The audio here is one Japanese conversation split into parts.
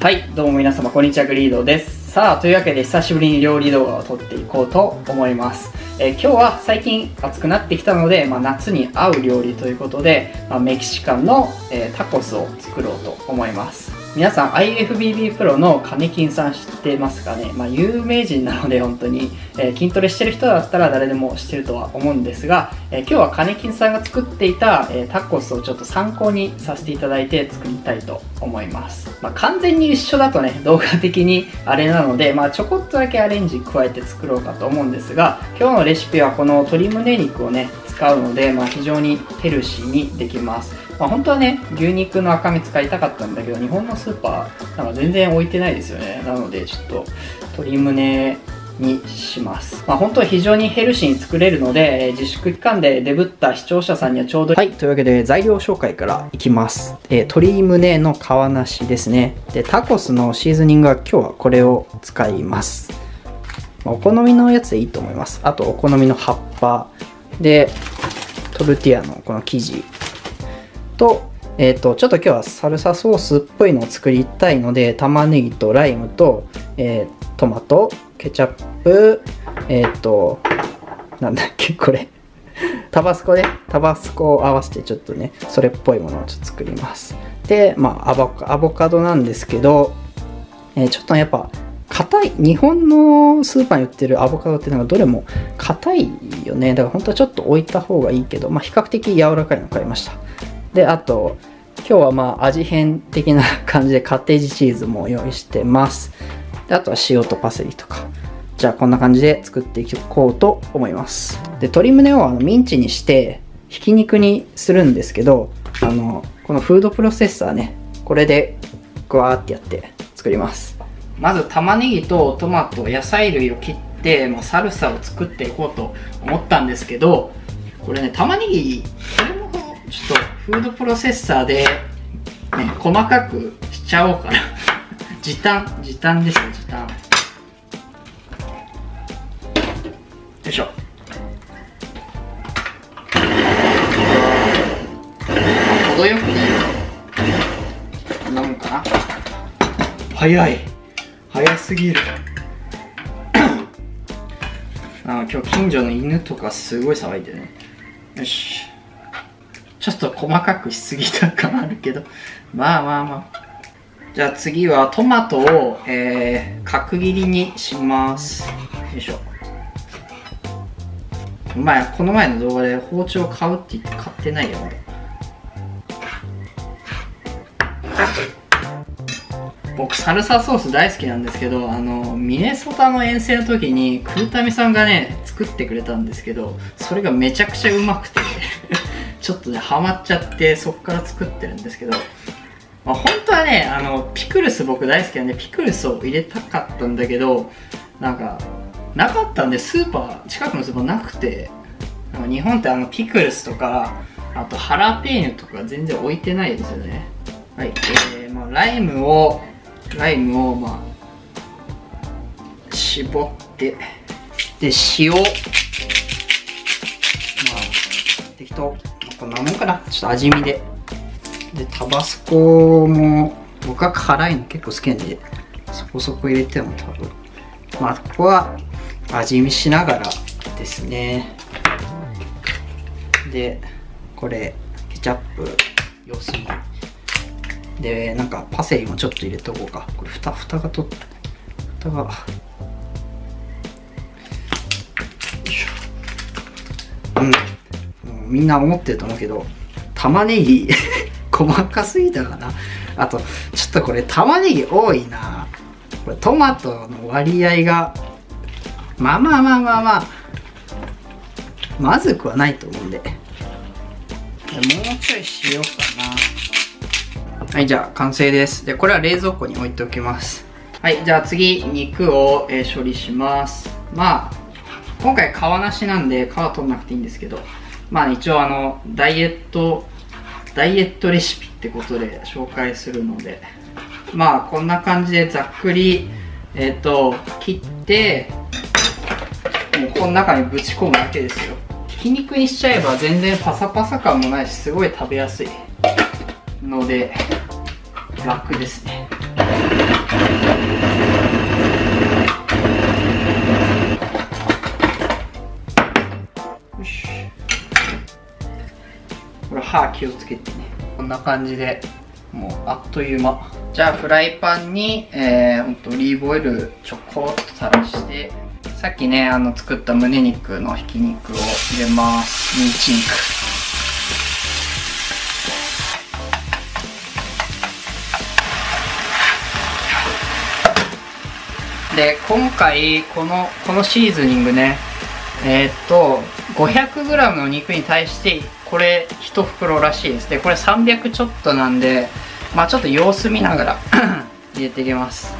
はい、どうも皆様こんにちは、グリードです。さあ、というわけで久しぶりに料理動画を撮っていこうと思います。えー今日は最近暑くなってきたので、まあ、夏に合う料理ということで、まあ、メキシカンの、えータコスを作ろうと思います。皆さん IFBB プロの金金さん知ってますかね、まあ、有名人なので本当に、えー筋トレしてる人だったら誰でも知ってるとは思うんですが、えー今日は金金さんが作っていた、えータコスをちょっと参考にさせていただいて作りたいと思います、まあ、完全に一緒だとね動画的にあれなので、まあ、ちょこっとだけアレンジ加えて作ろうかと思うんですが今日のレシピはこの鶏胸肉をね使うので、まあ、非常にヘルシーにできます。まあ、本当はね牛肉の赤身使いたかったんだけど日本のスーパーなんか全然置いてないですよね。なのでちょっと鶏胸にします、まあ、本当は非常にヘルシーに作れるのでえー自粛期間でデブった視聴者さんにはちょうどはいというわけで材料紹介からいきます、えー鶏胸の皮なしですね。でタコスのシーズニングは今日はこれを使います。まあお好みのやつでいいと思います。あとお好みの葉っぱ。でトルティアのこの生地と,、えー、とちょっと今日はサルサソースっぽいのを作りたいので玉ねぎとライムと、えートマトケチャップえっ、となんだっけこれ。タバスコでタバスコを合わせてちょっとねそれっぽいものをちょっと作ります。でまあアボカドなんですけど、えちょっとやっぱ硬い日本のスーパーに売ってるアボカドってなんかどれも硬いよね。だから本当はちょっと置いた方がいいけど、まあ、比較的柔らかいの買いました。であと今日はまあ味変的な感じでカッテージチーズも用意してます。であとは塩とパセリとか。じゃあこんな感じで作っていこうと思います。で鶏胸をあのミンチにしてひき肉にするんですけどあのこのフードプロセッサーねこれでグワーってやって作ります。まず玉ねぎとトマト野菜類を切って、まあ、サルサを作っていこうと思ったんですけどこれね玉ねぎこれもちょっとフードプロセッサーで、ね、細かくしちゃおうかな。時短時短ですよ時短。よいしょ。程よくねこんなもんかな。早い。すぎる。あ今日近所の犬とかすごい騒いでね。よし。ちょっと細かくしすぎた感あるけど。まあまあまあ。じゃあ次はトマトを、えー角切りにします。よいしょ。前この前の動画で包丁買うって言って買ってないよま僕サルサソース大好きなんですけどあのミネソタの遠征の時にクータミさんがね作ってくれたんですけどそれがめちゃくちゃうまくて ちょっとねハマっちゃってそっから作ってるんですけど、まあ、本当はねあのピクルス僕大好きなんでピクルスを入れたかったんだけどなんかなかったんでスーパー近くのスーパーなくてなんか日本ってあのピクルスとかあとハラペーニョとか全然置いてないですよね。はいえーまあ、ライムをライムをまあ絞って。で塩。まあ適当。こんなもんかな。ちょっと味見で。でタバスコも僕は辛いの結構好きなんでそこそこ入れても多分。まあここは味見しながらですね。でこれケチャップ様子見でなんかパセリもちょっと入れとこうか。これ蓋蓋がと蓋が。よいしょ。うん。うみんな思ってると思うけど玉ねぎ 細かすぎたかな。あとちょっとこれ玉ねぎ多いな。これトマトの割合がまあまあまあまあまあまずくはないと思うんでもうちょいしようかな。はいじゃあ完成です。でこれは冷蔵庫に置いておきます。はいじゃあ次肉を、えー処理します。まあ今回皮なしなんで皮取んなくていいんですけどまあ一応あのダイエットダイエットレシピってことで紹介するのでまあこんな感じでざっくりえっ、と切ってもうこの中にぶち込むだけですよ。ひき肉にしちゃえば全然パサパサ感もないしすごい食べやすいので楽ですね。よし。これ歯気をつけてね。こんな感じでもうあっという間。じゃあフライパンに、えー、オリーブオイルちょこっと垂らしてさっきねあの作った胸肉のひき肉を入れます。ミンチ肉。で今回このこのシーズニングねえー、っと 500g の肉に対してこれ1袋らしいです。でこれ300ちょっとなんでまあちょっと様子見ながら 入れていきます。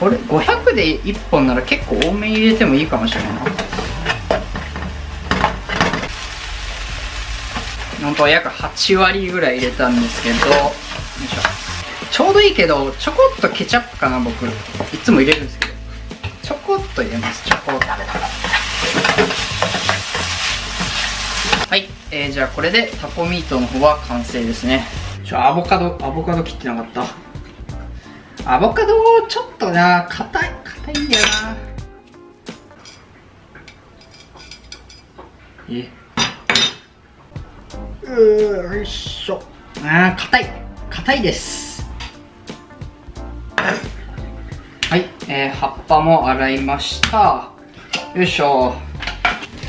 これ500で1本なら結構多めに入れてもいいかもしれな。いな本当は約8割ぐらい入れたんですけどよいしょ。ちょうどいいけどちょこっとケチャップかな僕。いつも入れるんですけど。ちょこっと入れます。ちょこっとはい、えー、じゃあこれでタコミートの方は完成ですね。ちょアボカド。アボカド切ってなかった。アボカドちょっとな硬い硬いんだよな。え。うーよいしょ。あー硬い。硬いですえー、葉っぱも洗いました。よいしょ。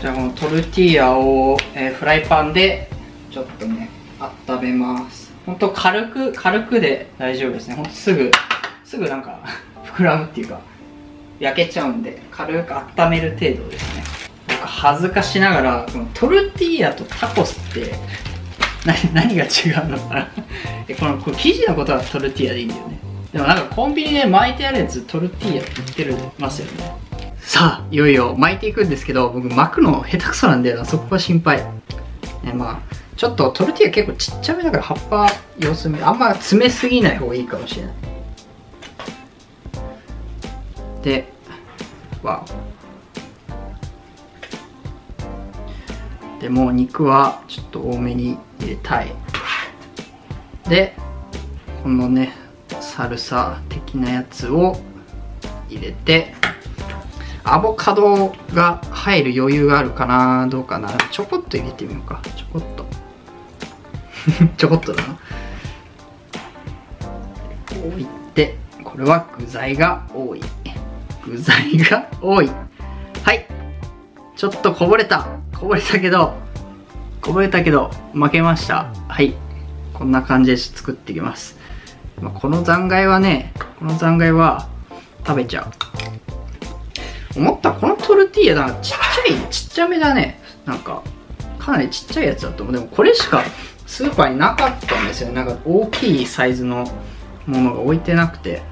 じゃあこのトルティーヤを、えー、フライパンでちょっとね温めます。ほんと軽く軽くで大丈夫ですね。ほんとすぐすぐなんか 膨らむっていうか焼けちゃうんで軽く温める程度ですね。僕恥ずかしながらこのトルティーヤとタコスって何 何が違うのかな。このこの生地のことはトルティーヤでいいんだよね。でもなんかコンビニで巻いてあるやつトルティーヤって言ってるますよね。さあいよいよ巻いていくんですけど僕巻くの下手くそなんだよなそこが心配。ねまあちょっとトルティーヤ結構ちっちゃめだから葉っぱ様子見あんま詰めすぎない方がいいかもしれない。でわでもう肉はちょっと多めに入れたい。でこのねサルサ的なやつを入れてアボカドが入る余裕があるかな。どうかな。ちょこっと入れてみようか。ちょこっと。ちょこっとだな。こういってこれは具材が多い。具材が多い。はい。ちょっとこぼれた。こぼれたけどこぼれたけど負けました。はい。こんな感じで作っていきます。まこの残骸はねこの残骸は食べちゃう。思ったこのトルティーヤだちっちゃいちっちゃめだね。なんかかなりちっちゃいやつだと思う。でもこれしかスーパーになかったんですよなんか大きいサイズのものが置いてなくて。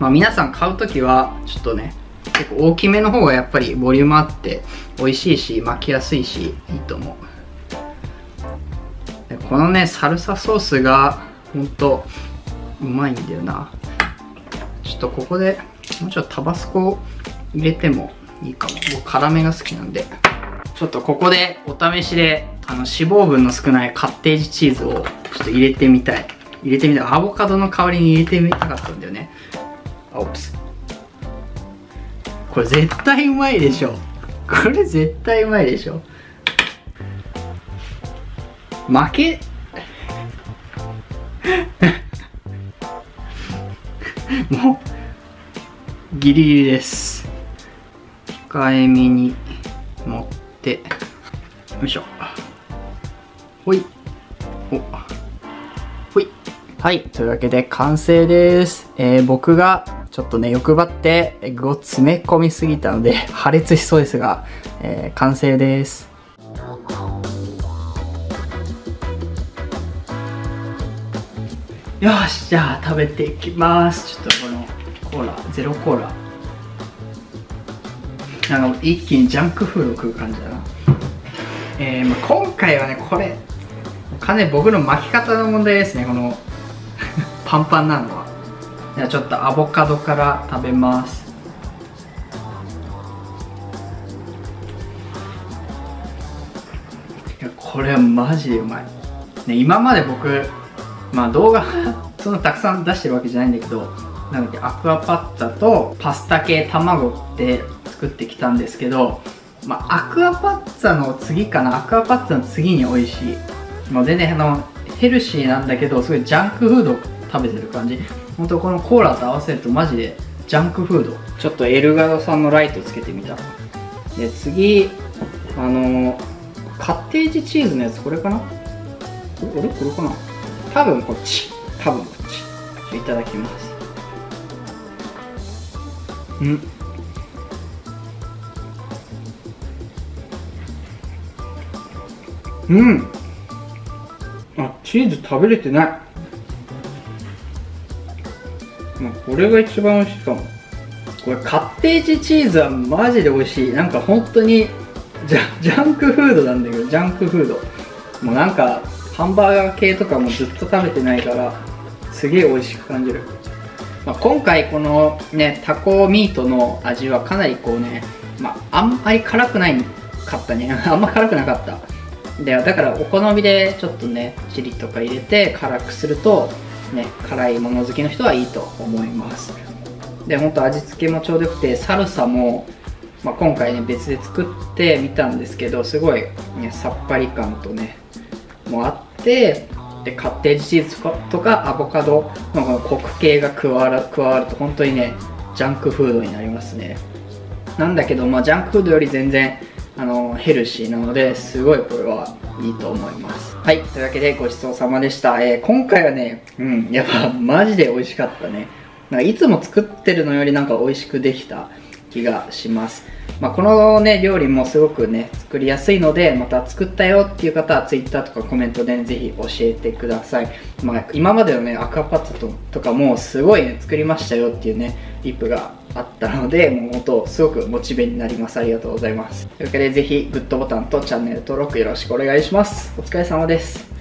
まあ、皆さん買う時はちょっとね結構大きめの方がやっぱりボリュームあって美味しいし巻きやすいしいいと思う。このねサルサソースがほんとうまいんだよな。ちょっとここでもうちょっとタバスコを入れてもいいかも。僕辛めが好きなんで。ちょっとここでお試しであの脂肪分の少ないカッテージチーズをちょっと入れてみたい。入れてみたい。アボカドの代わりに入れてみたかったんだよね。オプス。これ絶対うまいでしょ。これ絶対うまいでしょ。負け。もうギリギリです。控えめに持って。よいしょ。ほい。お。ほい。はい。というわけで完成です、えー、僕がちょっとね、欲張って具を詰め込みすぎたので破裂しそうですが、えー、完成です。よし、じゃあ食べていきます。ちょっとこのコーラ、ゼロコーラ。なんか一気にジャンクフードを食う感じだな。えー、まあ、今回はね、これ、かなり僕の巻き方の問題ですね、この パンパンなのは。じゃあちょっとアボカドから食べますこれはマジでうまい、ね、今まで僕まあ動画そんなたくさん出してるわけじゃないんだけどなんだっけアクアパッツァとパスタ系卵って作ってきたんですけどまあ、アクアパッツァの次かなアクアパッツァの次に美味しい。もう全然あのヘルシーなんだけどすごいジャンクフード食べてる感じ。本当このコーラと合わせるとマジでジャンクフード。ちょっとエルガドさんのライトつけてみた。で次あのカッテージチーズのやつこれかな？これこれ？これかな？多分こっち。多分こっち。いただきます。うん。うん。あチーズ食べれてない。まあ、これが一番美味しいかも。これカッテージチーズはマジで美味しい。なんか本当にジャジャンクフードなんだけどジャンクフード。もうなんかハンバーガー系とかもずっと食べてないからすげえ美味しく感じる、まあ、今回このねタコミートの味はかなりこうね、まあ、あんまり辛くないかったね。あんま辛くなかった。でだからお好みでちょっとねチリとか入れて辛くするとね辛いもの好きの人はいいと思います。で本当味付けもちょうどよくてサルサも、まあ、今回ね別で作ってみたんですけどすごい、ね、さっぱり感とねもあってでカッテージチーズとかアボカドのコク系が加わる加わると本当にねジャンクフードになりますね。なんだけど、まあ、ジャンクフードより全然あのヘルシーなのですごいこれはいいと思います。はいというわけでごちそうさまでした、えー、今回はねうんやっぱマジで美味しかったね。なんかいつも作ってるのよりなんか美味しくできた。気がします。まあ、このね料理もすごくね作りやすいのでまた作ったよっていう方は Twitter とかコメントで、ね、ぜひ教えてください、まあ、今までのねアクアパッツァとかもすごいね作りましたよっていうねリップがあったのでもう本当すごくモチベになります。ありがとうございます。というわけでぜひグッドボタンとチャンネル登録よろしくお願いします。お疲れ様です。